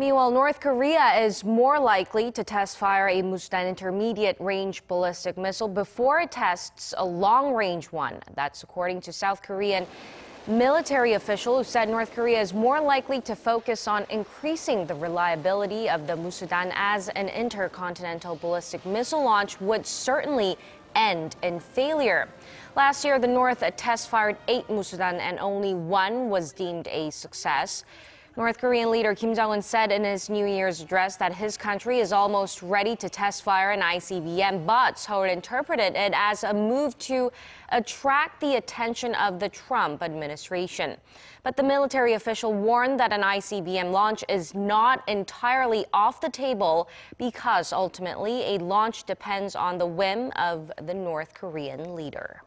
Meanwhile, North Korea is more likely to test fire a Musudan intermediate range ballistic missile before it tests a long range one. That's according to South Korean military official who said North Korea is more likely to focus on increasing the reliability of the Musudan as an intercontinental ballistic missile launch would certainly end in failure. Last year, the North test fired eight Musudan and only one was deemed a success. North Korean leader Kim Jong-un said in his New Year's address that his country is almost ready to test fire an ICBM, but Seoul interpreted it as a move to attract the attention of the Trump administration. But the military official warned that an ICBM launch is not entirely off the table because ultimately a launch depends on the whim of the North Korean leader.